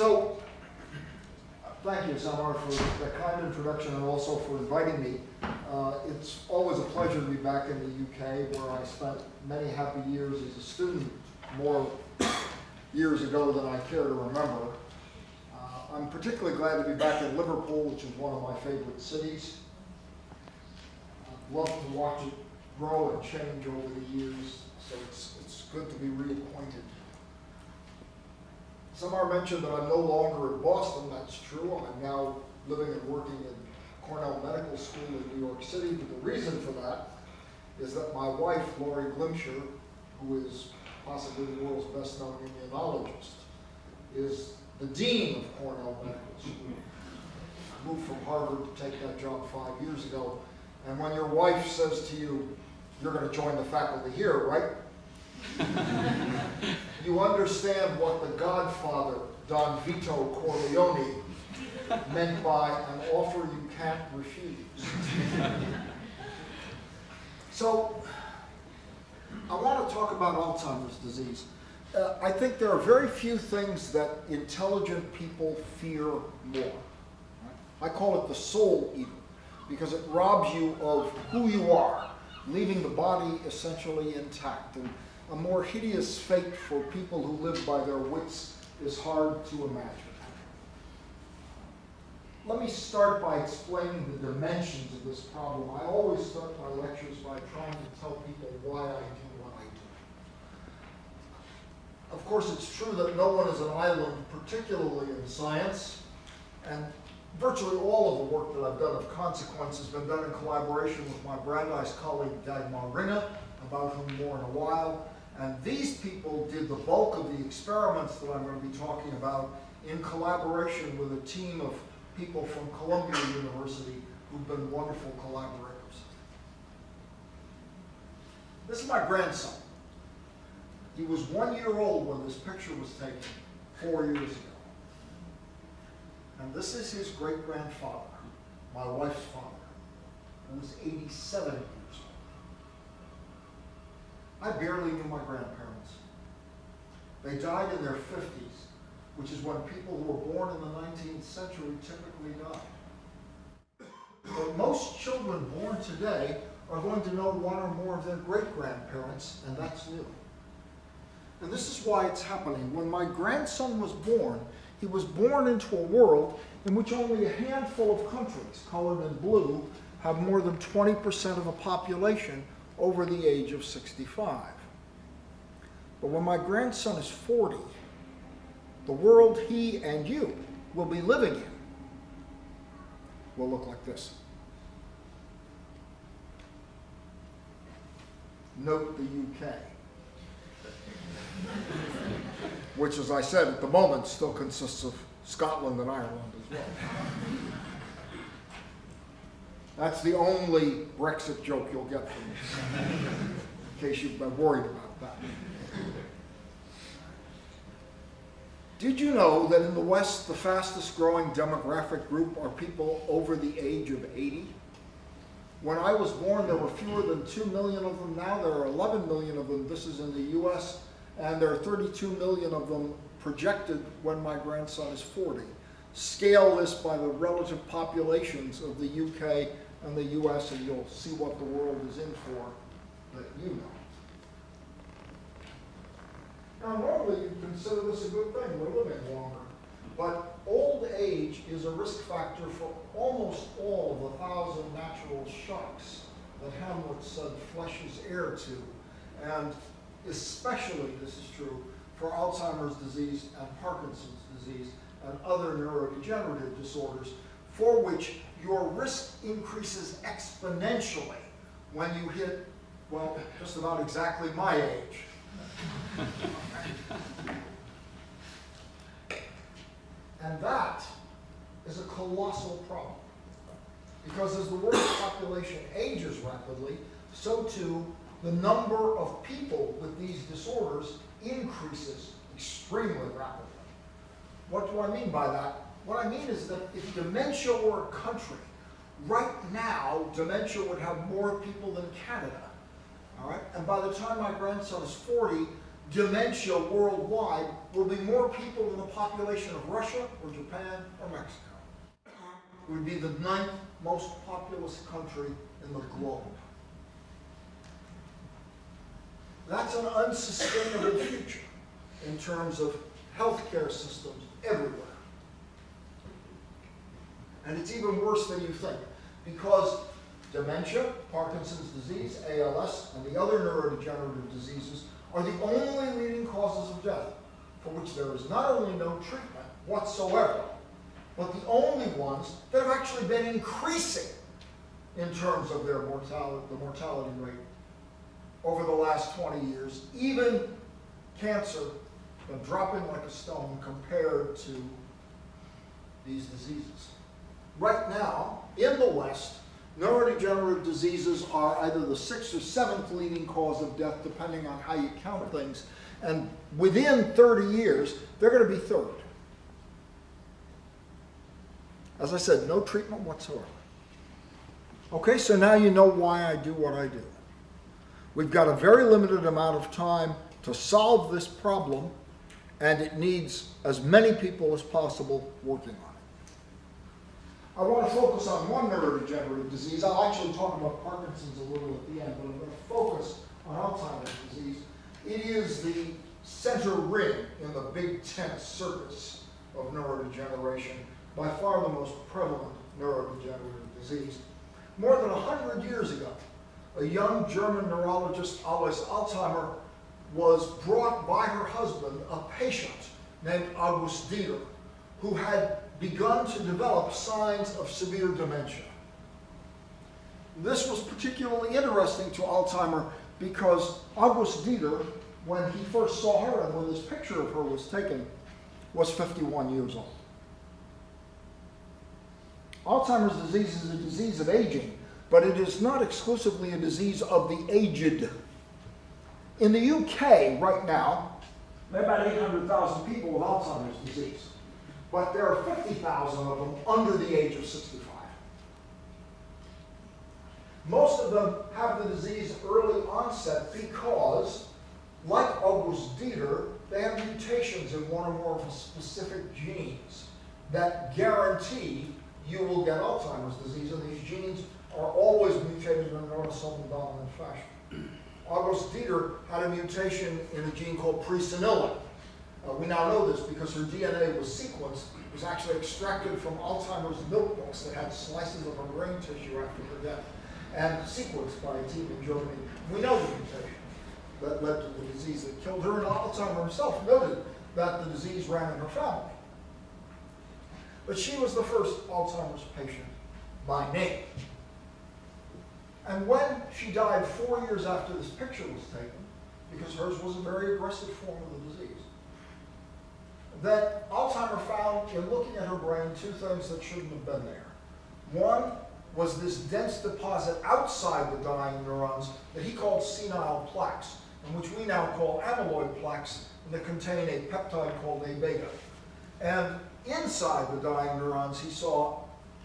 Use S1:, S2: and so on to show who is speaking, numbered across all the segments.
S1: So, thank you, Samar, for the kind introduction and also for inviting me. Uh, it's always a pleasure to be back in the UK, where I spent many happy years as a student, more years ago than I care to remember. Uh, I'm particularly glad to be back in Liverpool, which is one of my favorite cities. I've loved to watch it grow and change over the years, so it's, it's good to be reacquainted. Samar mentioned that I'm no longer in Boston. That's true. I'm now living and working in Cornell Medical School in New York City. But the reason for that is that my wife, Laurie Glimcher, who is possibly the world's best known immunologist, is the dean of Cornell Medical School. Moved from Harvard to take that job five years ago. And when your wife says to you, you're going to join the faculty here, right? you understand what the godfather, Don Vito Corleone, meant by an offer you can't refuse. so, I want to talk about Alzheimer's disease. Uh, I think there are very few things that intelligent people fear more. I call it the soul eater because it robs you of who you are, leaving the body essentially intact. And a more hideous fate for people who live by their wits is hard to imagine. Let me start by explaining the dimensions of this problem. I always start my lectures by trying to tell people why I do what I do. Of course, it's true that no one is an island, particularly in science, and virtually all of the work that I've done of consequence has been done in collaboration with my Brandeis colleague Dagmar Ringe, about whom more in a while, and these people did the bulk of the experiments that I'm going to be talking about in collaboration with a team of people from Columbia University who've been wonderful collaborators. This is my grandson. He was one year old when this picture was taken four years ago. And this is his great-grandfather, my wife's father, who was 87 years I barely knew my grandparents. They died in their 50s, which is when people who were born in the 19th century typically died. But most children born today are going to know one or more of their great-grandparents, and that's new. And this is why it's happening. When my grandson was born, he was born into a world in which only a handful of countries, colored in blue, have more than 20% of the population over the age of 65. But when my grandson is 40, the world he and you will be living in will look like this. Note the UK. Which, as I said, at the moment still consists of Scotland and Ireland as well. That's the only Brexit joke you'll get from me, in case you've been worried about that. Did you know that in the West, the fastest growing demographic group are people over the age of 80? When I was born, there were fewer than 2 million of them. Now there are 11 million of them. This is in the US. And there are 32 million of them projected when my grandson is 40. Scale this by the relative populations of the UK and the U.S., and you'll see what the world is in for that you know. Now, normally you'd consider this a good thing. We're living longer. But old age is a risk factor for almost all of the thousand natural shocks that Hamlet said flesh is heir to. And especially, this is true, for Alzheimer's disease and Parkinson's disease and other neurodegenerative disorders, for which your risk increases exponentially when you hit, well, just about exactly my age. and that is a colossal problem. Because as the world's population ages rapidly, so too the number of people with these disorders increases extremely rapidly. What do I mean by that? What I mean is that if dementia were a country, right now, dementia would have more people than Canada. All right? And by the time my grandson is 40, dementia worldwide will be more people than the population of Russia or Japan or Mexico. It would be the ninth most populous country in the globe. That's an unsustainable future in terms of healthcare systems everywhere. And it's even worse than you think because dementia, Parkinson's disease, ALS, and the other neurodegenerative diseases are the only leading causes of death for which there is not only no treatment whatsoever, but the only ones that have actually been increasing in terms of their mortality, the mortality rate over the last 20 years. Even cancer been dropping like a stone compared to these diseases. Right now, in the West, neurodegenerative diseases are either the sixth or seventh leading cause of death, depending on how you count things. And within 30 years, they're going to be third. As I said, no treatment whatsoever. Okay, so now you know why I do what I do. We've got a very limited amount of time to solve this problem, and it needs as many people as possible working on it. I want to focus on one neurodegenerative disease. I'll actually talk about Parkinson's a little at the end, but I'm going to focus on Alzheimer's disease. It is the center ring in the big tent circus of neurodegeneration, by far the most prevalent neurodegenerative disease. More than 100 years ago, a young German neurologist, Alois Alzheimer, was brought by her husband, a patient named August Deter, who had begun to develop signs of severe dementia. This was particularly interesting to Alzheimer because August Deter, when he first saw her and when this picture of her was taken, was 51 years old. Alzheimer's disease is a disease of aging, but it is not exclusively a disease of the aged. In the UK right now, there are about 800,000 people with Alzheimer's disease, but there are 50,000 of them under the age of 65. Most of them have the disease early onset because, like August Deter, they have mutations in one or more of specific genes that guarantee you will get Alzheimer's disease, and these genes are always mutated in an autosomal dominant fashion. August Dieter had a mutation in a gene called presenilin. Uh, we now know this because her DNA was sequenced, it was actually extracted from Alzheimer's notebooks that had slices of her brain tissue after her death, and sequenced by a team in Germany. We know the mutation that led to the disease that killed her, and Alzheimer herself noted that the disease ran in her family. But she was the first Alzheimer's patient by name. And when she died four years after this picture was taken, because hers was a very aggressive form of the disease, that Alzheimer found in looking at her brain two things that shouldn't have been there. One was this dense deposit outside the dying neurons that he called senile plaques, and which we now call amyloid plaques, and that contain a peptide called A beta. And inside the dying neurons, he saw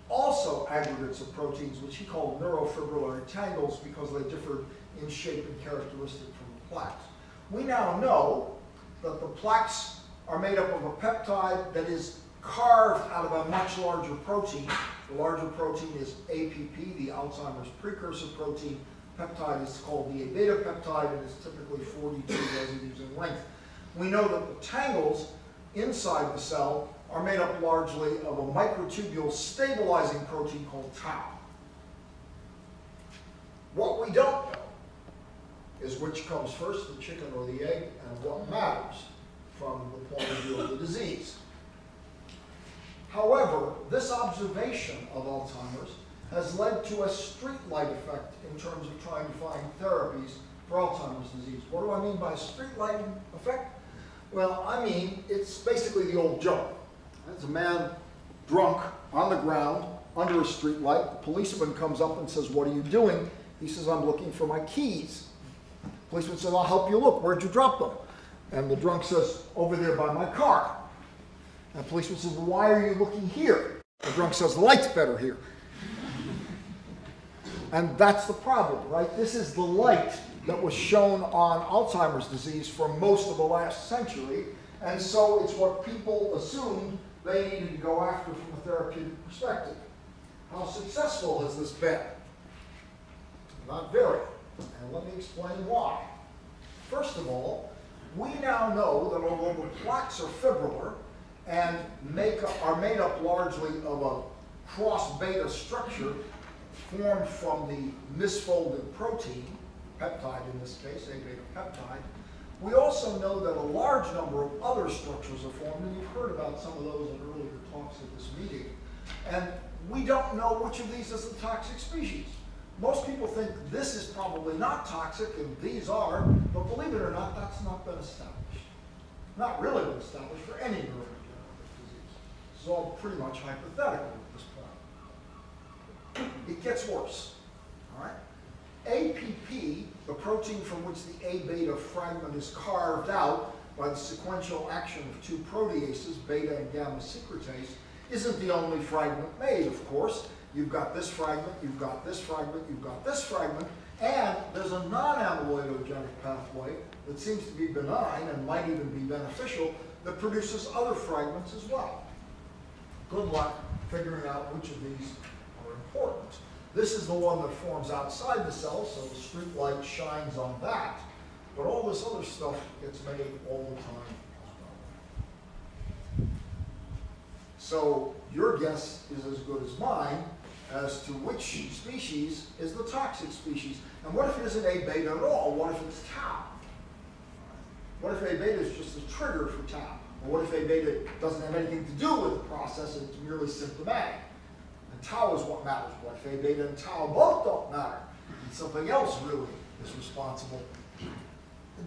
S1: also aggregates of proteins, which he called neurofibrillary tangles because they differed in shape and characteristic from the plaques. We now know that the plaques are made up of a peptide that is carved out of a much larger protein. The larger protein is APP, the Alzheimer's precursor protein. Peptide is called the A-beta peptide and is typically 42 residues in length. We know that the tangles inside the cell are made up largely of a microtubule stabilizing protein called tau. What we don't know is which comes first, the chicken or the egg, and what matters from the point of view of the disease. However, this observation of Alzheimer's has led to a streetlight effect in terms of trying to find therapies for Alzheimer's disease. What do I mean by streetlight effect? Well, I mean, it's basically the old joke. There's a man drunk on the ground under a streetlight. The policeman comes up and says, what are you doing? He says, I'm looking for my keys. The policeman says, I'll help you look. Where'd you drop them? And the drunk says, over there by my car. And the policeman says, why are you looking here? The drunk says, the light's better here. And that's the problem, right? This is the light that was shown on Alzheimer's disease for most of the last century, and so it's what people assumed they needed to go after from a therapeutic perspective. How successful has this been? Not very, and let me explain why. First of all, we now know that although the plaques are fibrillar and make up, are made up largely of a cross beta structure formed from the misfolded protein, peptide in this case, A beta peptide, we also know that a large number of other structures are formed, and you've heard about some of those in earlier talks at this meeting. And we don't know which of these is the toxic species. Most people think this is probably not toxic and these are, but believe it or not, that's not been established. Not really been established for any neurodegenerative disease. It's all pretty much hypothetical at this point. It gets worse, all right? APP, the protein from which the A beta fragment is carved out by the sequential action of two proteases, beta and gamma secretase, isn't the only fragment made, of course. You've got this fragment, you've got this fragment, you've got this fragment, and there's a non-amyloidogenic pathway that seems to be benign and might even be beneficial that produces other fragments as well. Good luck figuring out which of these are important. This is the one that forms outside the cell, so the street light shines on that. But all this other stuff gets made all the time as well. So your guess is as good as mine as to which species is the toxic species. And what if it isn't A beta at all? What if it's tau? What if A beta is just a trigger for tau? Or what if A beta doesn't have anything to do with the process, it's merely symptomatic? And tau is what matters. What if A beta and tau both don't matter? And something else really is responsible.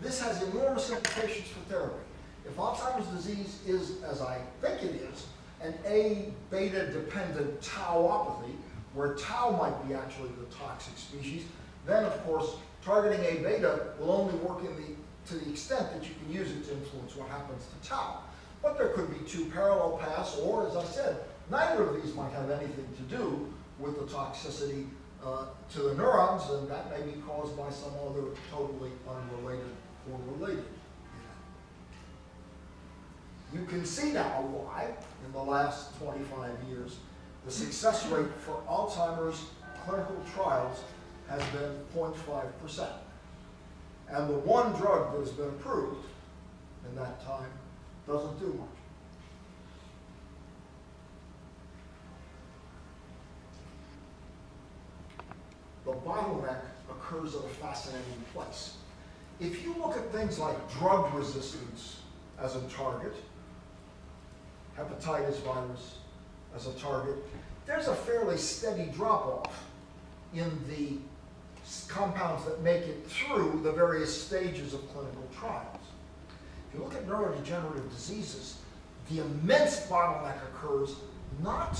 S1: This has enormous implications for therapy. If Alzheimer's disease is, as I think it is, an A beta dependent tauopathy, where tau might be actually the toxic species, then of course targeting A beta will only work the, to the extent that you can use it to influence what happens to tau. But there could be two parallel paths, or as I said, neither of these might have anything to do with the toxicity uh, to the neurons, and that may be caused by some other totally unrelated or related. You can see now why, in the last 25 years, the success rate for Alzheimer's clinical trials has been 0.5%. And the one drug that has been approved in that time doesn't do much. The bottleneck occurs at a fascinating place. If you look at things like drug resistance as a target, hepatitis virus as a target, there's a fairly steady drop-off in the compounds that make it through the various stages of clinical trials. If you look at neurodegenerative diseases, the immense bottleneck occurs not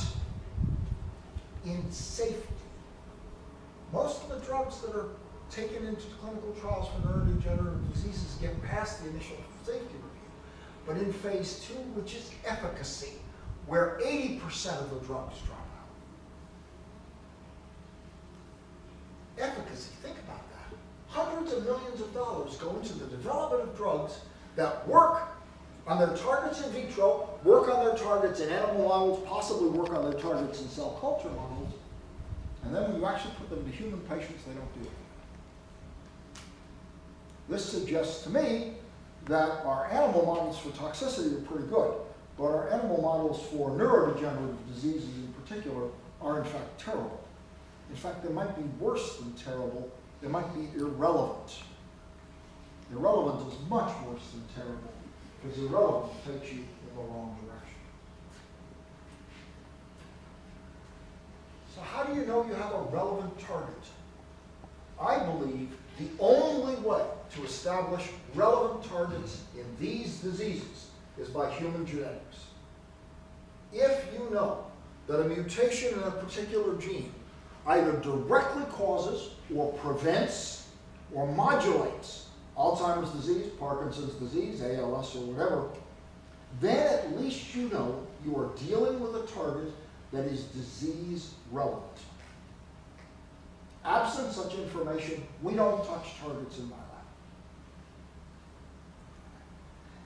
S1: in safety. Most of the drugs that are taken into clinical trials for neurodegenerative diseases get past the initial safety review but in phase two, which is efficacy, where 80% of the drugs drop out. Efficacy, think about that. Hundreds of millions of dollars go into the development of drugs that work on their targets in vitro, work on their targets in animal models, possibly work on their targets in cell culture models, and then when you actually put them to human patients, they don't do it. This suggests to me that our animal models for toxicity are pretty good, but our animal models for neurodegenerative diseases in particular are in fact terrible. In fact, they might be worse than terrible. They might be irrelevant. Irrelevant is much worse than terrible, because irrelevant takes you in the wrong direction. So how do you know you have a relevant target? I believe the only way to establish relevant targets in these diseases is by human genetics. If you know that a mutation in a particular gene either directly causes or prevents or modulates Alzheimer's disease, Parkinson's disease, ALS, or whatever, then at least you know you are dealing with a target that is disease relevant. Absent such information, we don't touch targets in my lab.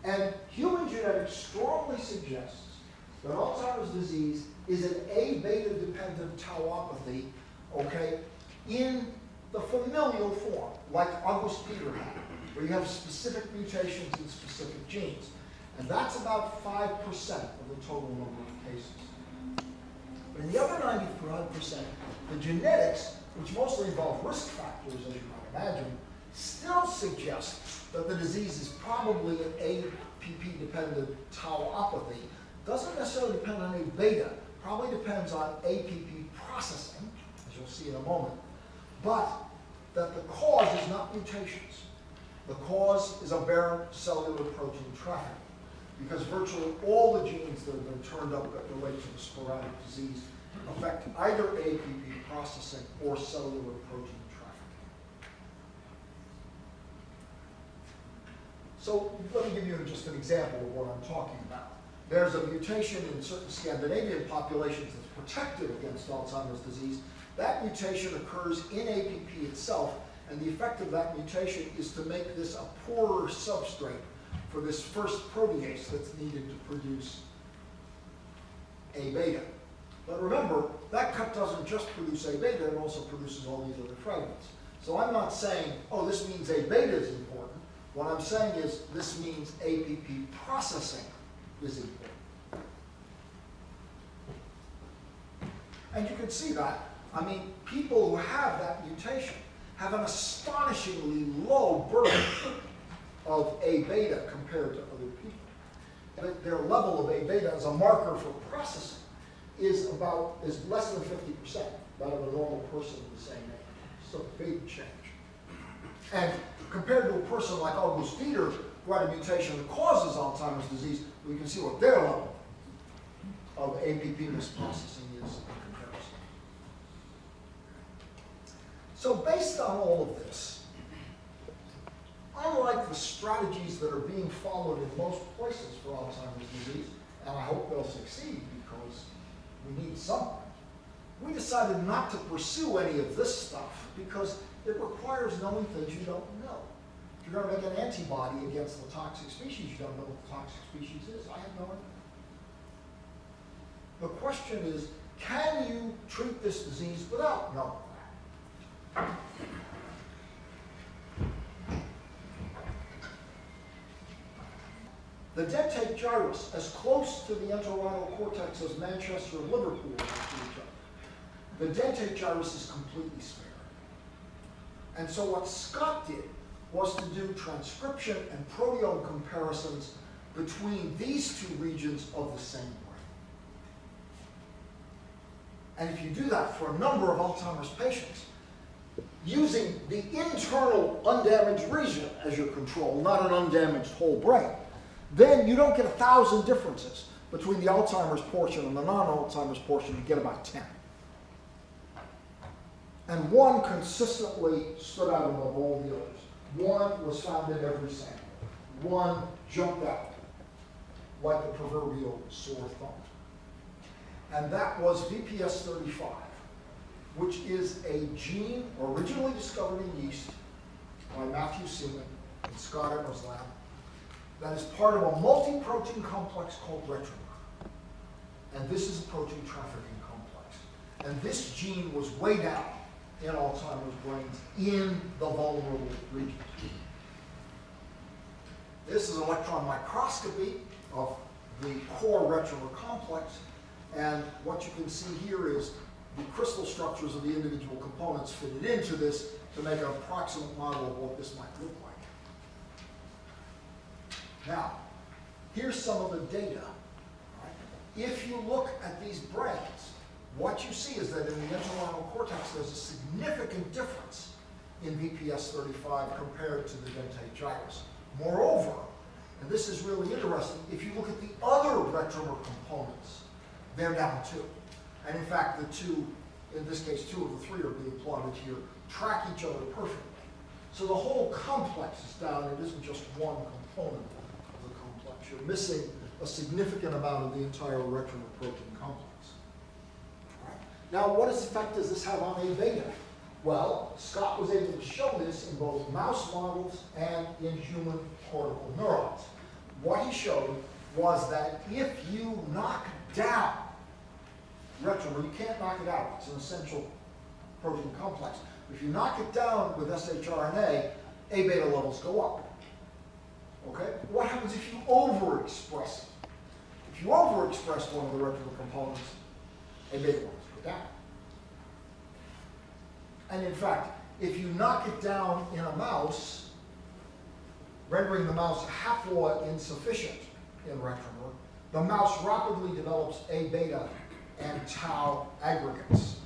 S1: And human genetics strongly suggests that Alzheimer's disease is an A beta dependent tauopathy, okay, in the familial form, like August Deter had, where you have specific mutations in specific genes. And that's about 5% of the total number of cases. But in the other 95%, the genetics, which mostly involve risk factors, as you might imagine, still suggest that the disease is probably an APP-dependent tauopathy. Doesn't necessarily depend on A beta, probably depends on APP processing, as you'll see in a moment, but that the cause is not mutations. The cause is aberrant cellular protein trafficking because virtually all the genes that have been turned up that relate to the sporadic disease affect either APP processing or cellular protein trafficking. So let me give you just an example of what I'm talking about. There's a mutation in certain Scandinavian populations that's protective against Alzheimer's disease. That mutation occurs in APP itself, and the effect of that mutation is to make this a poorer substrate for this first protease that's needed to produce A beta. But remember, that cut doesn't just produce A beta, it also produces all these other fragments. So I'm not saying, oh, this means A beta is important. What I'm saying is this means APP processing is important. And you can see that. I mean, people who have that mutation have an astonishingly low burden of A beta compared to other people. Their level of A beta as a marker for processing is about is less than 50% that of a normal person of the same age. So big change. And compared to a person like August Deter, who had a mutation that causes Alzheimer's disease, we can see what their level of APP misprocessing is in comparison. So based on all of this, unlike the strategies that are being followed in most places for Alzheimer's disease, and I hope they'll succeed because we need something, we decided not to pursue any of this stuff because it requires knowing things you don't know. If you're going to make an antibody against the toxic species, you don't know what the toxic species is. I have no idea. The question is, can you treat this disease without knowing that? The dentate gyrus, as close to the entorhinal cortex as Manchester and Liverpool are to each other, the dentate gyrus is completely spared. And so what Scott did was to do transcription and proteome comparisons between these two regions of the same brain. And if you do that for a number of Alzheimer's patients, using the internal undamaged region as your control, not an undamaged whole brain, then you don't get a thousand differences between the Alzheimer's portion and the non-Alzheimer's portion. You get about 10. And one consistently stood out above all the others. One was found in every sample. One jumped out like the proverbial sore thumb. And that was VPS 35, which is a gene originally discovered in yeast by Matthew Seaman in Scott Edwards' lab that is part of a multi-protein complex called retromer. And this is a protein trafficking complex. And this gene was way down in Alzheimer's brains in the vulnerable regions. This is electron microscopy of the core retromer complex. And what you can see here is the crystal structures of the individual components fitted into this to make an approximate model of what this might look like. Now, here's some of the data. If you look at these brains, what you see is that in the entorhinal cortex, there's a significant difference in VPS 35 compared to the dentate gyrus. Moreover, and this is really interesting, if you look at the other retromer components, they're down too. And in fact, the two, in this case, two of the three are being plotted here, track each other perfectly. So the whole complex is down, it isn't just one component of the complex. you're missing a significant amount of the entire retromer protein. Now, what effect does this have on A beta? Well, Scott was able to show this in both mouse models and in human cortical neurons. What he showed was that if you knock down retromer, you can't knock it out, it's an essential protein complex. If you knock it down with shRNA, A beta levels go up. Okay? What happens if you overexpress it? If you overexpress one of the retromer components, A beta levels go down. And in fact, if you knock it down in a mouse, rendering the mouse haploid insufficient in retromer, the mouse rapidly develops A beta and tau aggregates.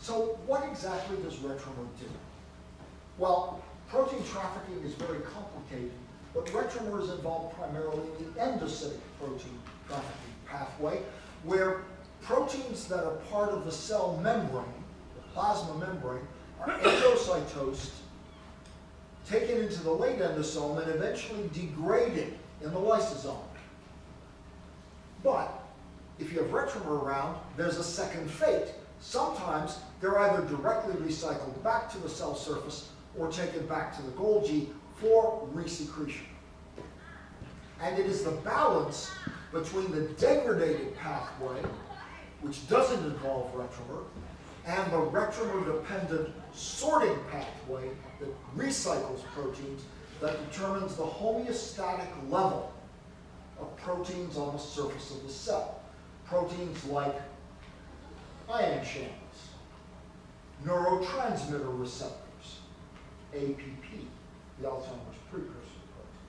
S1: So what exactly does retromer do? Well, protein trafficking is very complicated, but retromer is involved primarily in the endocytic protein trafficking pathway, where proteins that are part of the cell membrane, the plasma membrane, are endocytosed, taken into the late endosome, and eventually degraded in the lysosome. But if you have retromer around, there's a second fate. Sometimes they're either directly recycled back to the cell surface or taken back to the Golgi for resecretion. And it is the balance between the degradated pathway which doesn't involve retromer, and the retromer-dependent sorting pathway that recycles proteins that determines the homeostatic level of proteins on the surface of the cell. Proteins like ion channels, neurotransmitter receptors, APP, the Alzheimer's precursor protein.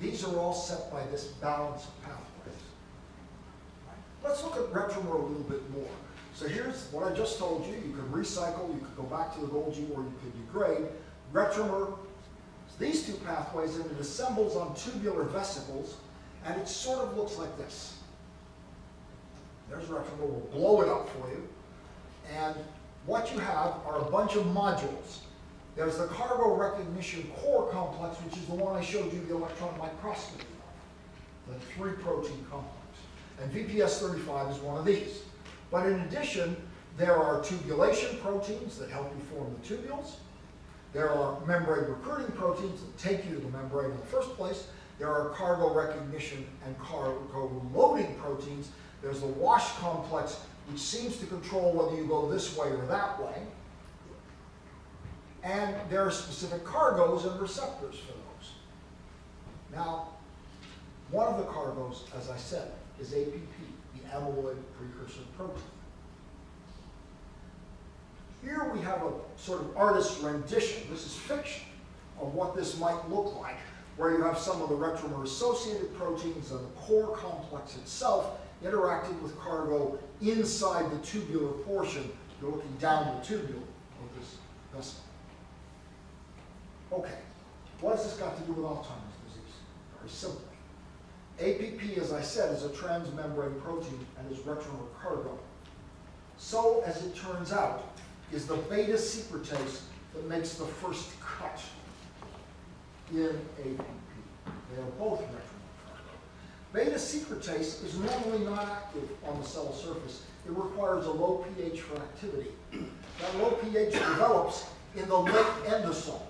S1: These are all set by this balance of pathways. Let's look at retromer a little bit more. So here's what I just told you. You can recycle, you could go back to the Golgi, or you could degrade. Retromer, these two pathways, and it assembles on tubular vesicles, and it sort of looks like this. There's retromer, we'll blow it up for you. And what you have are a bunch of modules. There's the cargo recognition core complex, which is the one I showed you the electron microscopy of, the three protein complex. And VPS35 is one of these. But in addition, there are tubulation proteins that help you form the tubules. There are membrane recruiting proteins that take you to the membrane in the first place. There are cargo recognition and cargo loading proteins. There's the wash complex, which seems to control whether you go this way or that way. And there are specific cargoes and receptors for those. Now, one of the cargoes, as I said, is APP, the amyloid precursor protein. Here we have a sort of artist's rendition, this is fiction, of what this might look like, where you have some of the retromer-associated proteins and the core complex itself interacting with cargo inside the tubular portion. You're looking down the tubule of this vessel. Okay, what has this got to do with Alzheimer's disease? Very simply. APP, as I said, is a transmembrane protein and is retromer cargo. So, as it turns out, is the beta secretase that makes the first cut in APP. They are both retromer cargo. Beta secretase is normally not active on the cell surface. It requires a low pH for activity. That low pH develops in the late endosome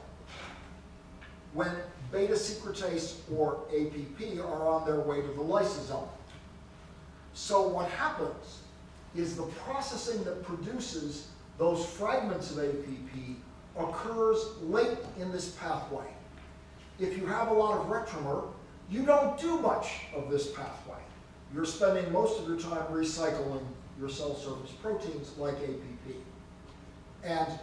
S1: when beta secretase or APP are on their way to the lysosome. So what happens is the processing that produces those fragments of APP occurs late in this pathway. If you have a lot of retromer, you don't do much of this pathway. You're spending most of your time recycling your cell surface proteins like APP. And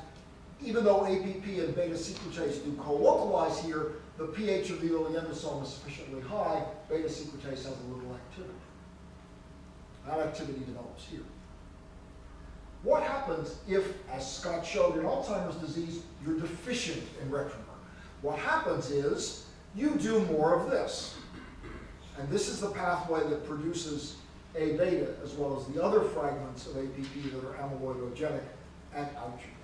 S1: even though APP and beta secretase do co-localize here, the pH of the early endosome is sufficiently high, beta secretase has a little activity. That activity develops here. What happens if, as Scott showed in Alzheimer's disease, you're deficient in retromer? What happens is you do more of this. And this is the pathway that produces A beta as well as the other fragments of APP that are amyloidogenic and algae.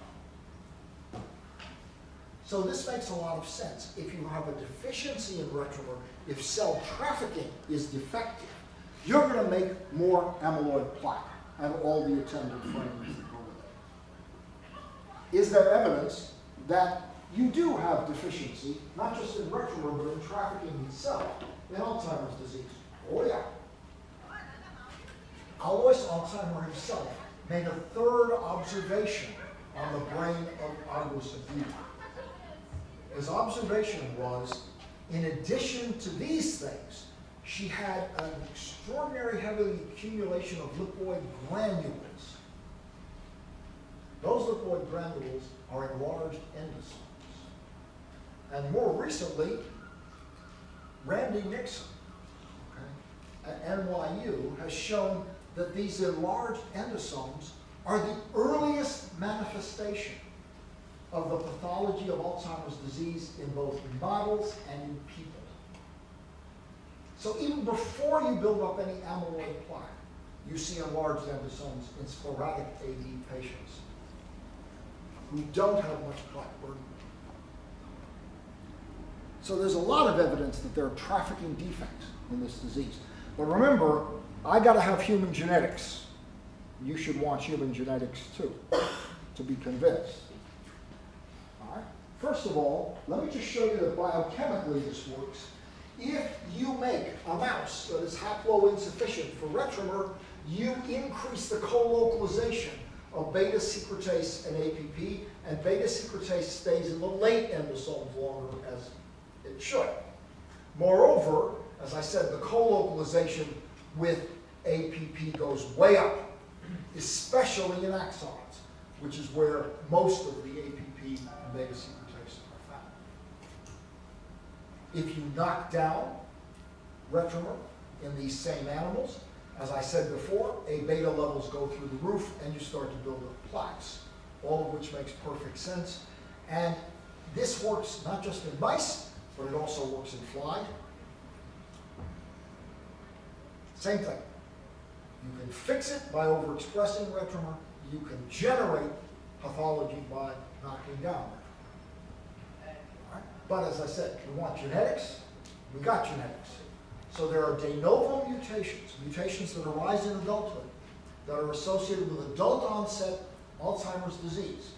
S1: So this makes a lot of sense. If you have a deficiency in retromer, if cell trafficking is defective, you're going to make more amyloid plaque. and all the attendant frames that go with it. Is there evidence that you do have deficiency, not just in retromer, but in trafficking itself, in Alzheimer's disease? Oh yeah. Alois Alzheimer himself made a third observation on the brain of August Abbe. His observation was, in addition to these things, she had an extraordinary heavy accumulation of lipoid granules. Those lipoid granules are enlarged endosomes. And more recently, Randy Nixon okay, at NYU has shown that these enlarged endosomes are the earliest manifestation of the pathology of Alzheimer's disease in both models and in people. So even before you build up any amyloid plaque, you see enlarged endosomes in sporadic AD patients who don't have much plaque burden. So there's a lot of evidence that there are trafficking defects in this disease. But remember, I got to have human genetics. You should want human genetics too, to be convinced. First of all, let me just show you that biochemically this works. If you make a mouse that is haploinsufficient for retromer, you increase the co-localization of beta secretase and APP, and beta secretase stays in the late endosomes longer as it should. Moreover, as I said, the co-localization with APP goes way up, especially in axons, which is where most of the APP and beta secretase. If you knock down retromer in these same animals, as I said before, A beta levels go through the roof and you start to build up plaques, all of which makes perfect sense. And this works not just in mice, but it also works in fly. Same thing. You can fix it by overexpressing retromer. You can generate pathology by knocking down? But as I said, we want genetics. We got genetics. So there are de novo mutations, mutations that arise in adulthood, that are associated with adult onset Alzheimer's disease.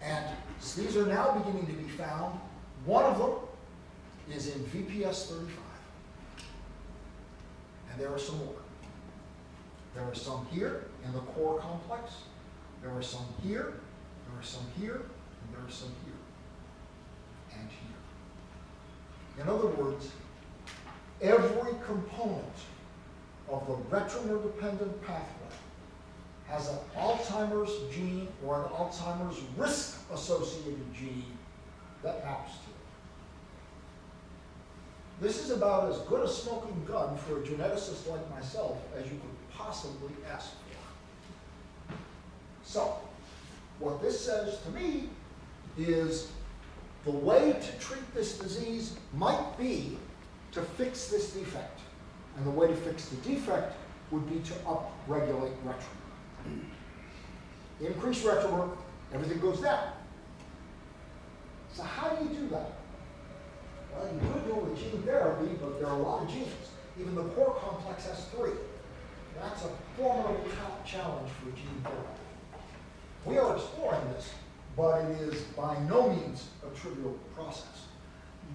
S1: And these are now beginning to be found. One of them is in VPS 35. And there are some more. There are some here in the core complex. There are some here. There are some here. And there are some here. And here. In other words, every component of the retromer-dependent pathway has an Alzheimer's gene or an Alzheimer's risk-associated gene that maps to it. This is about as good a smoking gun for a geneticist like myself as you could possibly ask for. So, what this says to me is the way to treat this disease might be to fix this defect. And the way to fix the defect would be to upregulate retromer. Increase retromer, everything goes down. So how do you do that? Well, you could do it with gene therapy, but there are a lot of genes. Even the core complex has three. That's a formidable challenge for gene therapy. We are exploring this, but it is by no means a trivial process.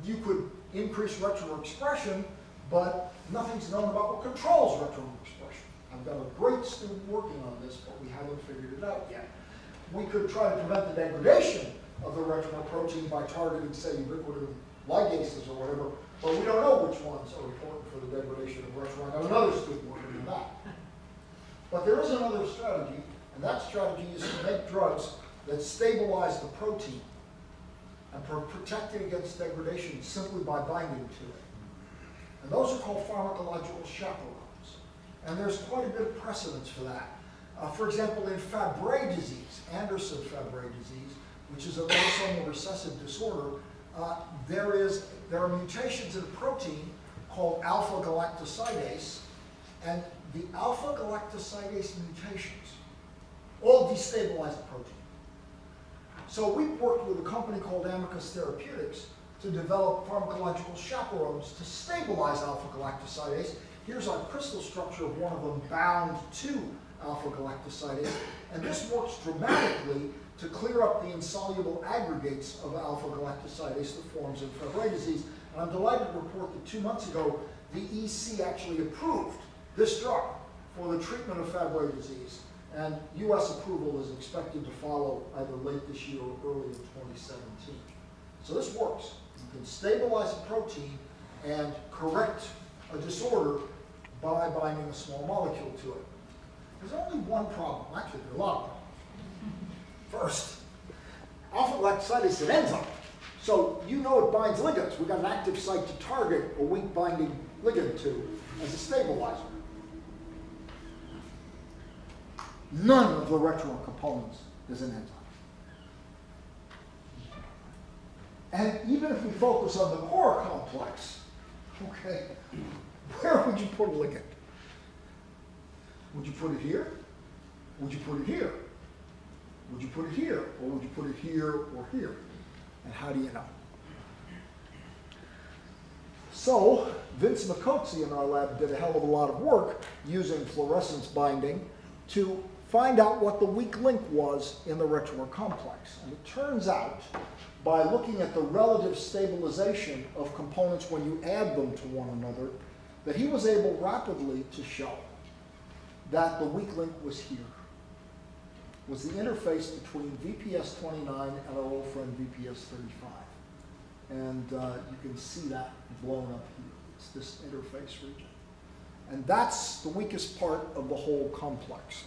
S1: You could increase retromer expression, but nothing's known about what controls retromer expression. I've got a great student working on this, but we haven't figured it out yet. We could try to prevent the degradation of the retromer protein by targeting, say, ubiquitin ligases or whatever, but we don't know which ones are important for the degradation of retromer. I have another student working on that. But there is another strategy, and that strategy is to make drugs that stabilize the protein and protect it against degradation simply by binding to it. And those are called pharmacological chaperones. And there's quite a bit of precedence for that. Uh, for example, in Fabry disease, Anderson Fabry disease, which is a autosomal recessive disorder, uh, there, is, there are mutations in a protein called alpha-galactosidase, and the alpha-galactosidase mutations all destabilize the protein. So we worked with a company called Amicus Therapeutics to develop pharmacological chaperones to stabilize alpha-galactosidase. Here's our crystal structure of one of them bound to alpha-galactosidase. And this works dramatically to clear up the insoluble aggregates of alpha-galactosidase that forms in Fabry disease. And I'm delighted to report that two months ago, the EC actually approved this drug for the treatment of Fabry disease. And US approval is expected to follow either late this year or early in 2017. So this works. You can stabilize a protein and correct a disorder by binding a small molecule to it. There's only one problem. Actually, there are a lot of problems. First, alpha-galactosidase is an enzyme. So you know it binds ligands. We've got an active site to target a weak binding ligand to as a stabilizer. None of the retro components is an enzyme. And even if we focus on the core complex, okay, where would you put a ligand? Would you put it here? Would you put it here? Would you put it here? Or would you put it here or here? And how do you know? So, Vince Micozzi in our lab did a hell of a lot of work using fluorescence binding to find out what the weak link was in the retromer complex. And it turns out, by looking at the relative stabilization of components when you add them to one another, that he was able rapidly to show that the weak link was here, was the interface between VPS 29 and our old friend VPS 35. And uh, you can see that blown up here. It's this interface region. And that's the weakest part of the whole complex.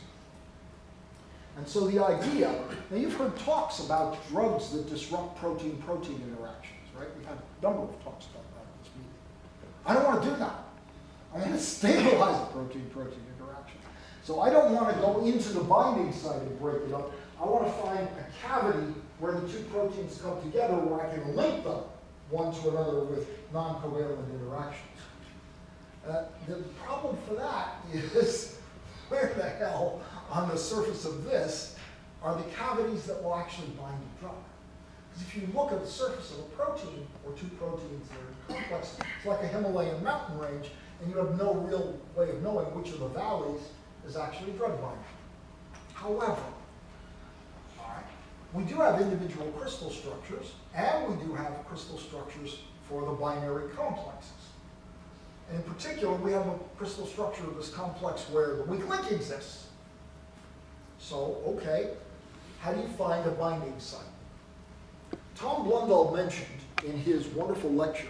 S1: And so the idea, now you've heard talks about drugs that disrupt protein-protein interactions, right? We've had a number of talks about that in this meeting. I don't want to do that. I want to stabilize the protein-protein interaction. So I don't want to go into the binding site and break it up. I want to find a cavity where the two proteins come together where I can link them one to another with non-covalent interactions. Uh, the problem for that is where the hell on the surface of this are the cavities that will actually bind the drug. Because if you look at the surface of a protein, or two proteins that are complex, it's like a Himalayan mountain range, and you have no real way of knowing which of the valleys is actually drug binding. However, all right, we do have individual crystal structures, and we do have crystal structures for the binary complexes. And in particular, we have a crystal structure of this complex where the weak link exists. So, okay, how do you find a binding site? Tom Blundell mentioned in his wonderful lecture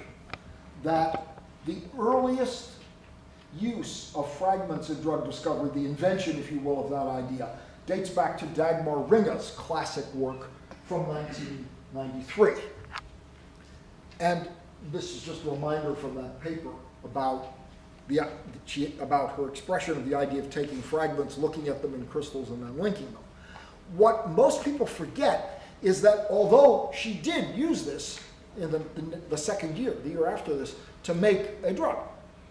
S1: that the earliest use of fragments in drug discovery, the invention, if you will, of that idea, dates back to Dagmar Ringe's classic work from 1993. And this is just a reminder from that paper about the, about her expression of the idea of taking fragments, looking at them in crystals, and then linking them. What most people forget is that although she did use this in the, the, the second year, the year after this, to make a drug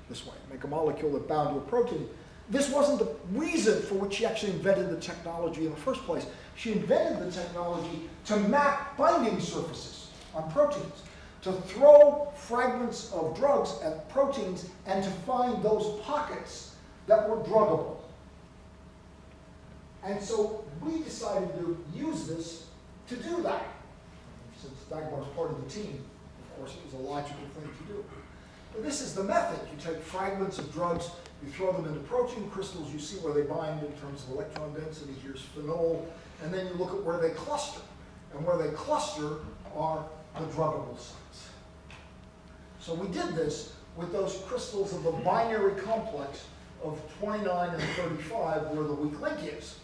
S1: this way, make a molecule that bound to a protein, this wasn't the reason for which she actually invented the technology in the first place. She invented the technology to map binding surfaces on proteins to throw fragments of drugs at proteins and to find those pockets that were druggable. And so we decided to use this to do that. Since Dagmar was part of the team, of course, it was a logical thing to do. But this is the method. You take fragments of drugs, you throw them into protein crystals, you see where they bind in terms of electron density. Here's phenol. And then you look at where they cluster. And where they cluster are the druggable sites. So we did this with those crystals of the binary complex of 29 and 35 where the weak link is.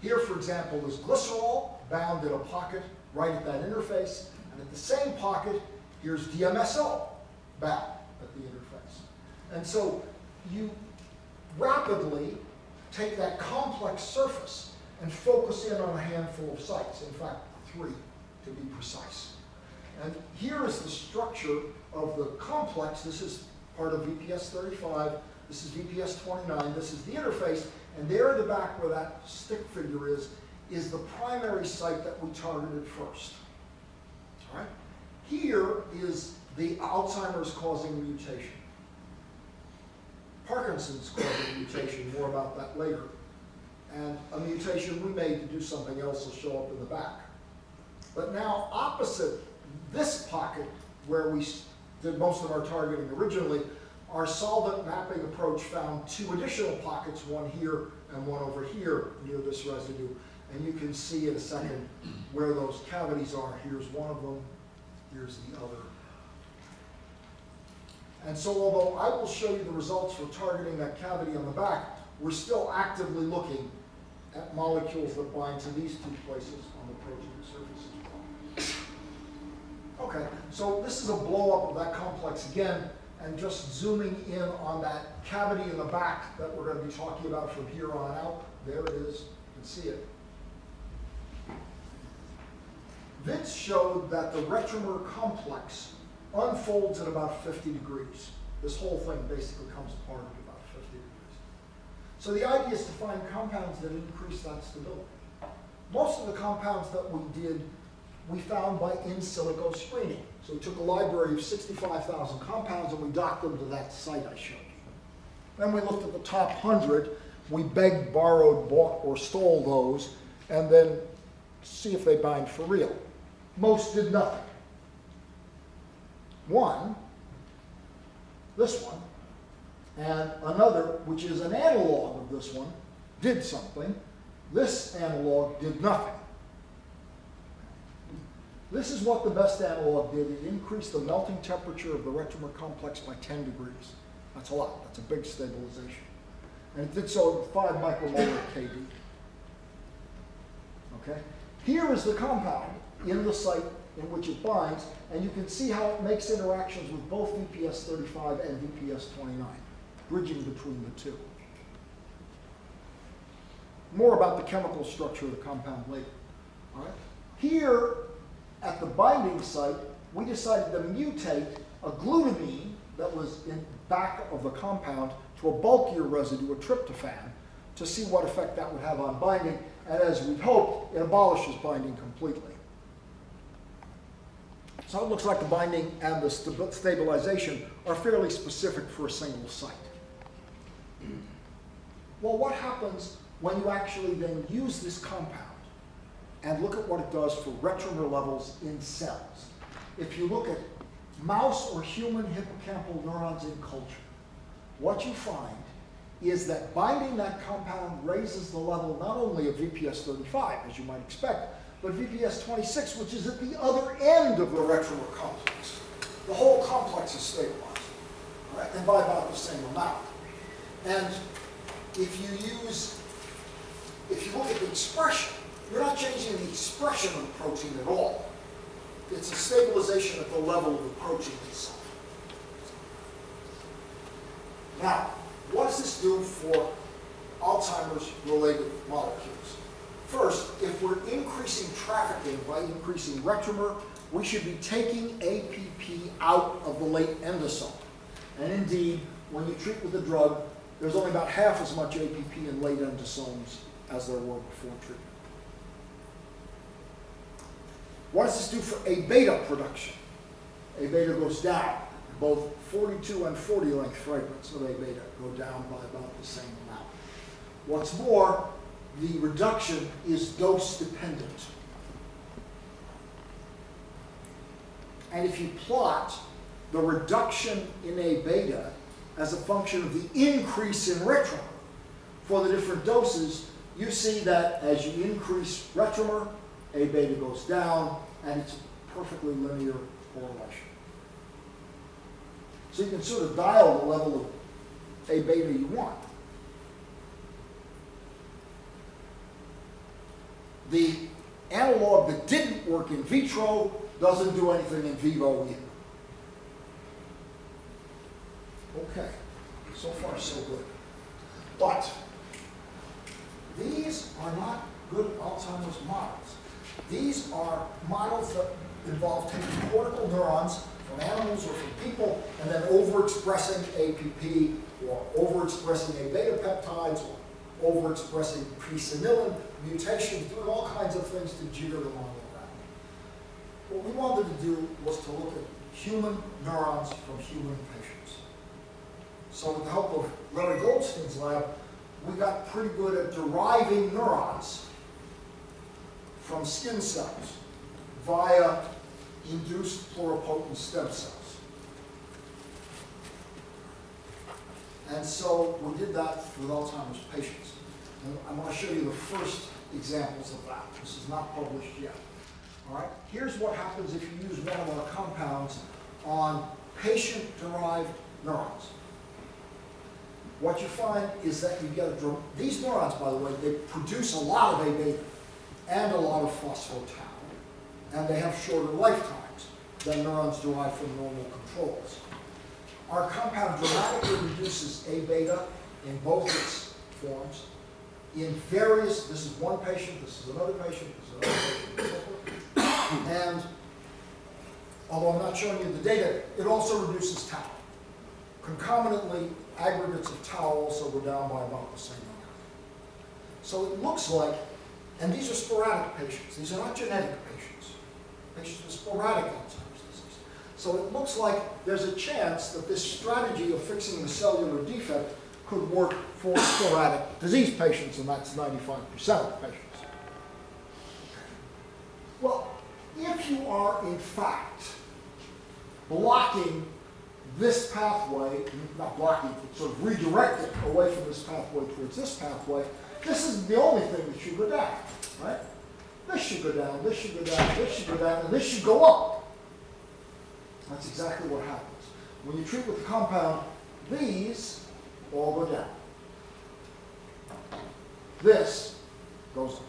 S1: Here, for example, is glycerol bound in a pocket right at that interface, and at the same pocket, here's DMSO bound at the interface. And so you rapidly take that complex surface and focus in on a handful of sites, in fact, three to be precise. And here is the structure of the complex. This is part of VPS 35. This is VPS 29. This is the interface. And there in the back where that stick figure is, is the primary site that we targeted first. All right? Here is the Alzheimer's causing mutation. Parkinson's causing mutation, more about that later. And a mutation we made to do something else will show up in the back. But now opposite this pocket where we did most of our targeting originally, our solvent mapping approach found two additional pockets, one here and one over here near this residue. And you can see in a second where those cavities are. Here's one of them, here's the other. And so although I will show you the results for targeting that cavity on the back, we're still actively looking at molecules that bind to these two places on the protein surface as well. Okay, so this is a blow up of that complex again, and just zooming in on that cavity in the back that we're going to be talking about from here on out. There it is, you can see it. Vince showed that the retromer complex unfolds at about 50 degrees. This whole thing basically comes apart at about 50 degrees. So the idea is to find compounds that increase that stability. Most of the compounds that we did, we found by in silico screening. So we took a library of 65,000 compounds and we docked them to that site I showed you. Then we looked at the top 100. We begged, borrowed, bought, or stole those, and then see if they bind for real. Most did nothing. One, this one, and another, which is an analog of this one, did something. This analog did nothing. This is what the best analog did. It increased the melting temperature of the retromer complex by 10 degrees. That's a lot. That's a big stabilization. And it did so at 5 micromolar kD. Okay? Here is the compound in the site in which it binds, and you can see how it makes interactions with both VPS 35 and VPS 29, bridging between the two. More about the chemical structure of the compound later. All right? Here, at the binding site, we decided to mutate a glutamine that was in back of the compound to a bulkier residue, a tryptophan, to see what effect that would have on binding. And as we'd hoped, it abolishes binding completely. So it looks like the binding and the stabilization are fairly specific for a single site. Well, what happens when you actually then use this compound and look at what it does for retromer levels in cells? If you look at mouse or human hippocampal neurons in culture, what you find is that binding that compound raises the level not only of VPS 35, as you might expect, but VPS 26, which is at the other end of the retromer complex. The whole complex is stabilized, right? and by about the same amount. And if you use, if you look at the expression, you're not changing the expression of the protein at all. It's a stabilization at the level of the protein itself. Now, what does this do for Alzheimer's related molecules? First, if we're increasing trafficking by increasing retromer, we should be taking APP out of the late endosome. And indeed, when you treat with the drug, there's only about half as much APP in late endosomes as there were before treatment. What does this do for A beta production? A beta goes down. Both 42 and 40 length fragments of A beta go down by about the same amount. What's more, the reduction is dose dependent. And if you plot the reduction in A beta as a function of the increase in retromer for the different doses, you see that as you increase retromer, A beta goes down, and it's a perfectly linear correlation. So you can sort of dial the level of A beta you want. The analog that didn't work in vitro doesn't do anything in vivo either. Okay, so far so good. But these are not good Alzheimer's models. These are models that involve taking cortical neurons from animals or from people and then overexpressing APP or overexpressing A beta peptides or overexpressing presenilin, mutations, doing all kinds of things to jigger them all around. What we wanted to do was to look at human neurons from human patients. So with the help of Larry Goldstein's lab, we got pretty good at deriving neurons from skin cells via induced pluripotent stem cells. And so we did that with Alzheimer's patients. And I'm going to show you the first examples of that. This is not published yet. All right, here's what happens if you use one of our compounds on patient-derived neurons. What you find is that you get a, these neurons, by the way, they produce a lot of A beta and a lot of phospho-tau, and they have shorter lifetimes than neurons derived from normal controls. Our compound dramatically reduces A beta in both its forms in various, this is one patient, this is another patient, this is another patient, and although I'm not showing you the data, it also reduces tau. Concomitantly, aggregates of tau also go down by about the same amount. So it looks like, and these are sporadic patients, these are not genetic patients, patients with sporadic Alzheimer's disease. So it looks like there's a chance that this strategy of fixing the cellular defect could work for sporadic disease patients, and that's 95% of patients. Well, if you are in fact blocking this pathway, not blocking, sort of redirecting away from this pathway towards this pathway, this is the only thing that should go down, right? This should go down, this should go down, this should go down, and this should go up. That's exactly what happens. When you treat with the compound, these all go down. This goes up.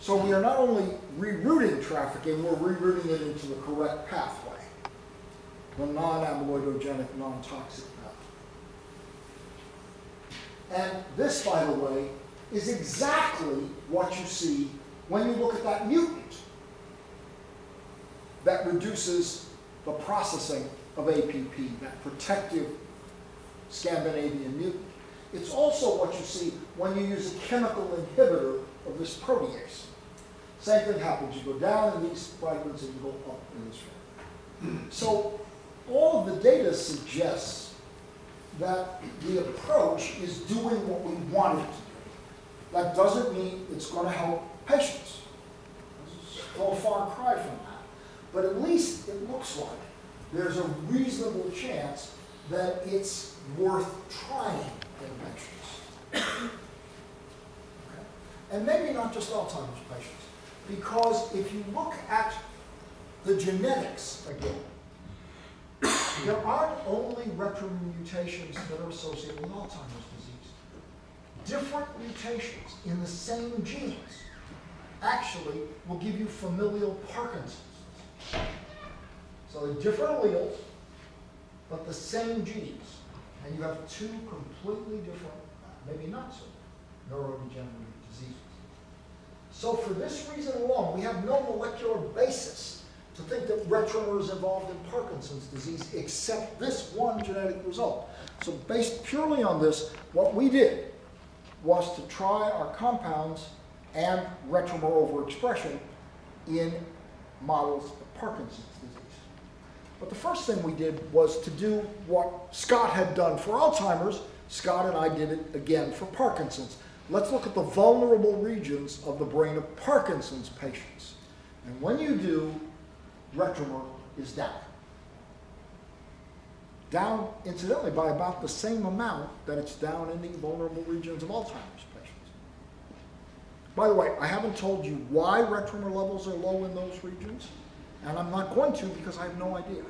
S1: So we are not only rerouting trafficking, we're rerouting it into the correct pathway, the non-amyloidogenic, non-toxic. And this, by the way, is exactly what you see when you look at that mutant that reduces the processing of APP, that protective Scandinavian mutant. It's also what you see when you use a chemical inhibitor of this protease. Same thing happens. You go down in these fragments and you go up in this fragment. So all of the data suggests that the approach is doing what we want it to do. That doesn't mean it's going to help patients. It's a far cry from that. But at least it looks like there's a reasonable chance that it's worth trying in patients. okay? And maybe not just Alzheimer's patients. Because if you look at the genetics again, there aren't only retro mutations that are associated with Alzheimer's disease. Different mutations in the same genes actually will give you familial Parkinson's. So they're different alleles, but the same genes. And you have two completely different, maybe not so, neurodegenerative diseases. So for this reason alone, we have no molecular basis to think that retromer is involved in Parkinson's disease except this one genetic result. So based purely on this, what we did was to try our compounds and retromer overexpression in models of Parkinson's disease. But the first thing we did was to do what Scott had done for Alzheimer's. Scott and I did it again for Parkinson's. Let's look at the vulnerable regions of the brain of Parkinson's patients. And when you do, retromer is down. Down, incidentally, by about the same amount that it's down in the vulnerable regions of Alzheimer's patients. By the way, I haven't told you why retromer levels are low in those regions, and I'm not going to because I have no idea.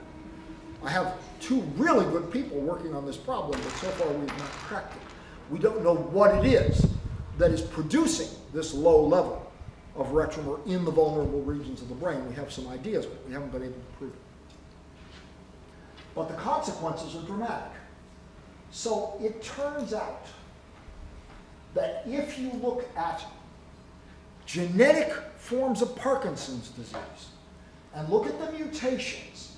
S1: I have two really good people working on this problem, but so far we've not cracked it. We don't know what it is that is producing this low level of rectum retromer in the vulnerable regions of the brain. We have some ideas, but we haven't been able to prove it. But the consequences are dramatic. So it turns out that if you look at genetic forms of Parkinson's disease and look at the mutations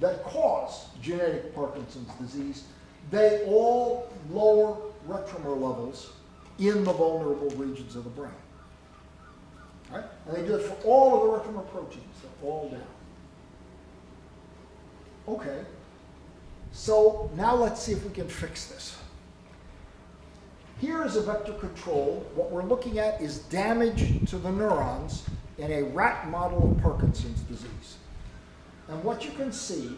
S1: that cause genetic Parkinson's disease, they all lower retromer levels in the vulnerable regions of the brain. Right? And they do it for all of the retromer proteins. They're all down. Okay. So now let's see if we can fix this. Here is a vector control. What we're looking at is damage to the neurons in a rat model of Parkinson's disease. And what you can see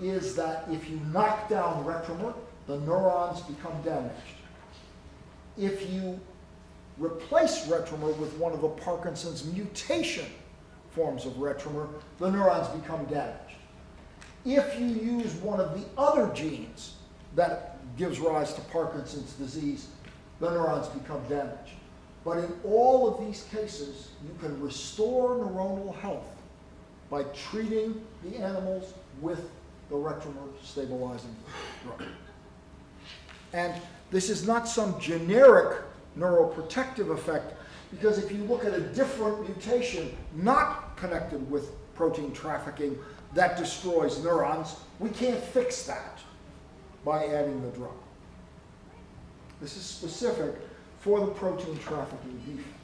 S1: is that if you knock down retromer, the neurons become damaged. If you replace retromer with one of the Parkinson's mutation forms of retromer, the neurons become damaged. If you use one of the other genes that gives rise to Parkinson's disease, the neurons become damaged. But in all of these cases, you can restore neuronal health by treating the animals with the retromer stabilizing drug. And this is not some generic neuroprotective effect, because if you look at a different mutation not connected with protein trafficking that destroys neurons, we can't fix that by adding the drug. This is specific for the protein trafficking defects.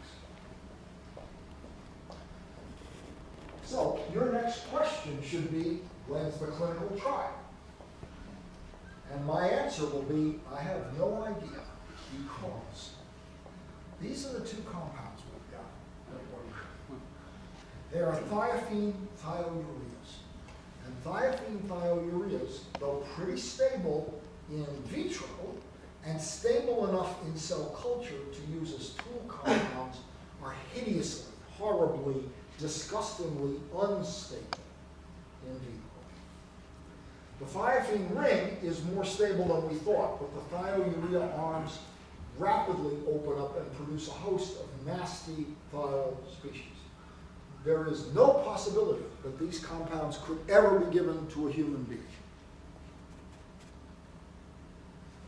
S1: So your next question should be, when's the clinical trial? And my answer will be, I have no idea because these are the two compounds we've got that work. They are thiophene thioureas. And thiophene thioureas, though pretty stable in vitro and stable enough in cell culture to use as tool compounds, are hideously, horribly, disgustingly unstable in vivo. The thiophene ring is more stable than we thought, but the thiourea arms rapidly open up and produce a host of nasty thiol species. There is no possibility that these compounds could ever be given to a human being.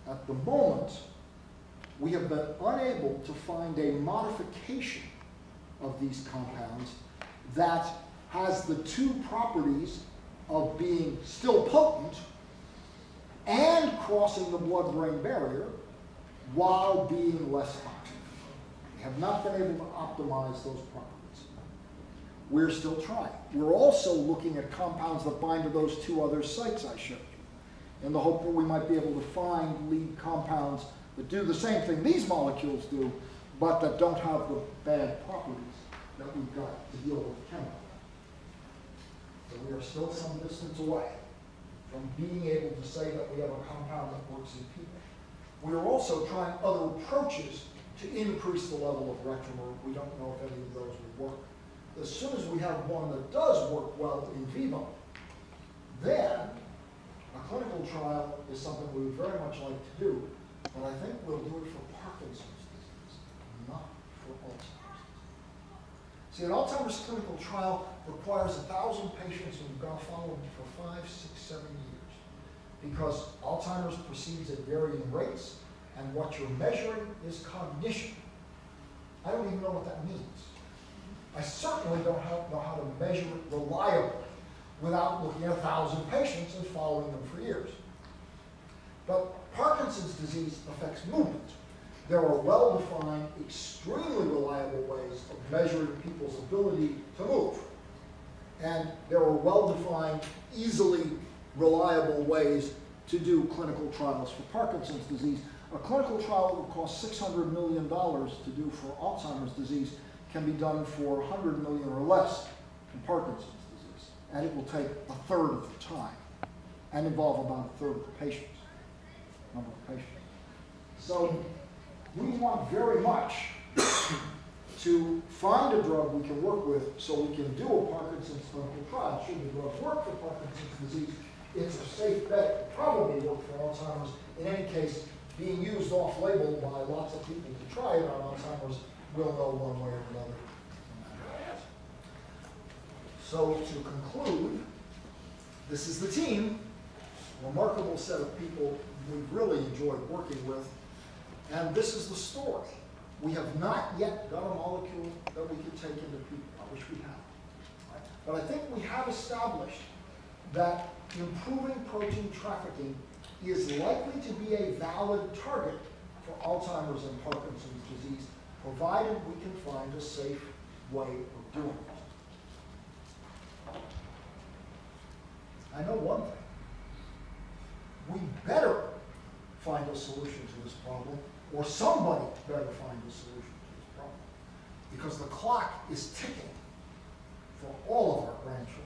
S1: At the moment, we have been unable to find a modification of these compounds that has the two properties of being still potent and crossing the blood-brain barrier while being less toxic. We have not been able to optimize those properties. We're still trying. We're also looking at compounds that bind to those two other sites I showed you in the hope that we might be able to find lead compounds that do the same thing these molecules do, but that don't have the bad properties that we've got to deal with chemically. So we are still some distance away from being able to say that we have a compound that works in people. We are also trying other approaches to increase the level of retromer. We don't know if any of those would work. As soon as we have one that does work well in vivo, then a clinical trial is something we would very much like to do, but I think we'll do it for Parkinson's disease, not for Alzheimer's disease. See, an Alzheimer's clinical trial requires a thousand patients and we've got to follow them for five, six, seven years because Alzheimer's proceeds at varying rates, and what you're measuring is cognition. I don't even know what that means. I certainly don't know how to measure it reliably without looking at a thousand patients and following them for years. But Parkinson's disease affects movement. There are well-defined, extremely reliable ways of measuring people's ability to move. And there are well-defined, easily reliable ways to do clinical trials for Parkinson's disease. A clinical trial that would cost $600 million to do for Alzheimer's disease can be done for 100 million or less in Parkinson's disease. And it will take a third of the time and involve about a third of the patients, number of patients. So we want very much to find a drug we can work with so we can do a Parkinson's clinical trial. Should the drug work for Parkinson's disease, it's a safe bet, probably work for Alzheimer's. In any case, being used off-label by lots of people to try it on Alzheimer's will know one way or another. So to conclude, this is the team, remarkable set of people we've really enjoyed working with, and this is the story. We have not yet got a molecule that we can take into people. I wish we had. But I think we have established that improving protein trafficking is likely to be a valid target for Alzheimer's and Parkinson's disease, provided we can find a safe way of doing it. I know one thing. we better find a solution to this problem, or somebody better find a solution to this problem. Because the clock is ticking for all of our grandchildren.